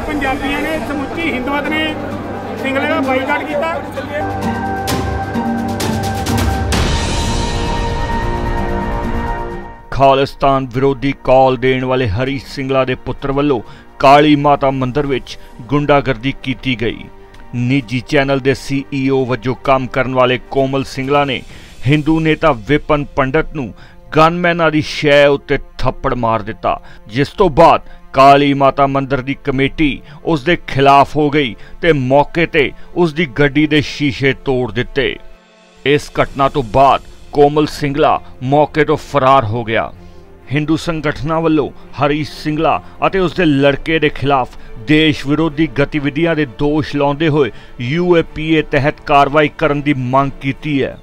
ਪੰਜਾਬੀਆਂ ਨੇ ਸਮੁੱਚੀ ਹਿੰਦੂਆਂ ਨੇ ਸਿੰਗਲੇ ਦਾ ਬਾਈਕਾਟ ਕੀਤਾ। ਖਾਲਿਸਤਾਨ ਵਿਰੋਧੀ ਕਾਲ ਦੇਣ ਵਾਲੇ ਹਰੀ ਸਿੰਗਲਾ ਦੇ ਪੁੱਤਰ ਵੱਲੋਂ ਕਾਲੀ ਮਾਤਾ ਮੰਦਿਰ ਵਿੱਚ ਗੁੰਡਾਗਰਦੀ ਕੀਤੀ ਗਈ। ਨਿੱਜੀ ਚੈਨਲ ਦੇ ਸੀਈਓ ਵਜੋਂ ਕੰਮ ਕਰਨ ਵਾਲੇ ਕੋਮਲ ਸਿੰਗਲਾ ਨੇ ਹਿੰਦੂ ਨੇਤਾ ਵਿਪਨ ਪੰਡਤ ਨੂੰ ਗਨਮੈਨਾਂ ਦੀ ਸ਼ੈ ਉੱਤੇ ਥੱਪੜ ਮਾਰ ਦਿੱਤਾ, ਜਿਸ ਤੋਂ ਬਾਅਦ ਕਾਲੀ ਮਾਤਾ ਮੰਦਿਰ ਦੀ ਕਮੇਟੀ ਉਸ ਦੇ ਖਿਲਾਫ ਹੋ ਗਈ ਤੇ ਮੌਕੇ ਤੇ ਉਸ ਦੀ ਗੱਡੀ ਦੇ ਸ਼ੀਸ਼ੇ ਤੋੜ ਦਿੱਤੇ। ਇਸ ਘਟਨਾ ਤੋਂ ਬਾਅਦ ਕੋਮਲ ਸਿੰਗਲਾ ਮੌਕੇ ਤੋਂ ਫਰਾਰ ਹੋ ਗਿਆ। ਹਿੰਦੂ ਸੰਗਠਨਾਂ ਵੱਲੋਂ ਹਰੀਸ਼ ਸਿੰਗਲਾ ਅਤੇ ਉਸ ਦੇ ਲੜਕੇ ਦੇ ਖਿਲਾਫ ਦੇਸ਼ ਵਿਰੋਧੀ ਗਤੀਵਿਧੀਆਂ ਦੇ ਦੋਸ਼ ਲਾਉਂਦੇ ਹੋਏ ਯੂਏਪੀਏ ਤਹਿਤ ਕਾਰਵਾਈ ਕਰਨ ਦੀ ਮੰਗ ਕੀਤੀ ਹੈ।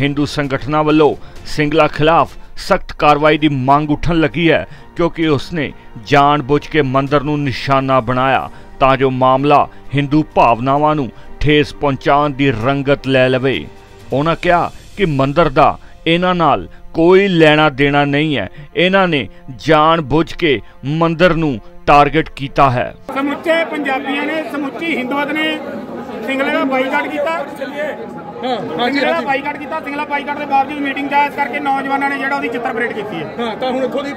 ਹਿੰਦੂ ਸੰਗਠਨਾਂ ਵੱਲੋਂ ਸਿੰਗਲਾ ਖਿਲਾਫ ਸਖਤ ਕਾਰਵਾਈ ਦੀ ਮੰਗ ਉੱਠਣ ਲੱਗੀ ਹੈ, ਕਿਉਂਕਿ ਉਸਨੇ ਜਾਣਬੁੱਝ ਕੇ ਮੰਦਰ ਨੂੰ ਨਿਸ਼ਾਨਾ ਬਣਾਇਆ ਤਾਂ ਜੋ ਮਾਮਲਾ ਹਿੰਦੂ ਭਾਵਨਾਵਾਂ ਨੂੰ ਠੇਸ ਪਹੁੰਚਾਉਣ ਦੀ ਰੰਗਤ ਲੈ ਲਵੇ। ਉਹਨਾਂ ਕਿਹਾ ਕਿ ਮੰਦਰ ਦਾ ਇਹਨਾਂ ਨਾਲ ਕੋਈ ਲੈਣਾ ਦੇਣਾ ਨਹੀਂ ਹੈ। ਇਹਨਾਂ ਨੇ ਜਾਣ ਬੁੱਝ ਕੇ ਮੰਦਰ ਨੂੰ ਟਾਰਗੇਟ ਕੀਤਾ ਹੈ। ਸਮੁੱਚੇ ਪੰਜਾਬੀਆਂ ਨੇ, ਸਮੁੱਚੀ ਹਿੰਦੂਆਂ ਨੇ ਸਿੰਗਲੇ ਦਾ ਬਾਈਕਾਟ ਕੀਤਾ। ਹਾਂ ਹਾਂਜੀ ਬਾਈਕਾਟ ਕੀਤਾ ਸਿੰਗਲਾ ਬਾਈਕਾਟ ਦੇ ਬਾਵਜੂਦ ਮੀਟਿੰਗ ਜਾਇਜ਼ ਕਰਕੇ ਨੌਜਵਾਨਾਂ ਨੇ ਜਿਹੜਾ ਉਹਦੀ ਚਿੱਤਰ ਪਰੇਡ ਕੀਤੀ ਹੈ। ਹਾਂ ਤਾਂ ਹੁਣ ਇੱਥੋਂ ਦੀ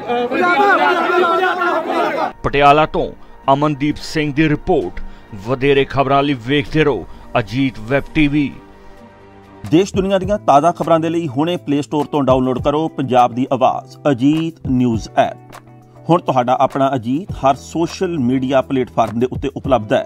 ਪਟਿਆਲਾ ਤੋਂ ਅਮਨਦੀਪ ਸਿੰਘ ਦੀ ਰਿਪੋਰਟ। ਵਧੇਰੇ ਖਬਰਾਂ ਲਈ ਵੇਖਦੇ ਰਹੋ ਅਜੀਤ ਵੈਬ ਟੀਵੀ। ਦੇਸ਼ ਦੁਨੀਆ ਦੀਆਂ ਤਾਜ਼ਾ ਖਬਰਾਂ ਦੇ ਲਈ ਹੁਣੇ ਪਲੇ ਸਟੋਰ ਤੋਂ ਡਾਊਨਲੋਡ ਕਰੋ ਪੰਜਾਬ ਦੀ ਆਵਾਜ਼ ਅਜੀਤ ਨਿਊਜ਼ ਐਪ। ਹੁਣ ਤੁਹਾਡਾ ਆਪਣਾ ਅਜੀਤ ਹਰ ਸੋਸ਼ਲ ਮੀਡੀਆ ਪਲੇਟਫਾਰਮ ਦੇ ਉੱਤੇ ਉਪਲਬਧ ਹੈ।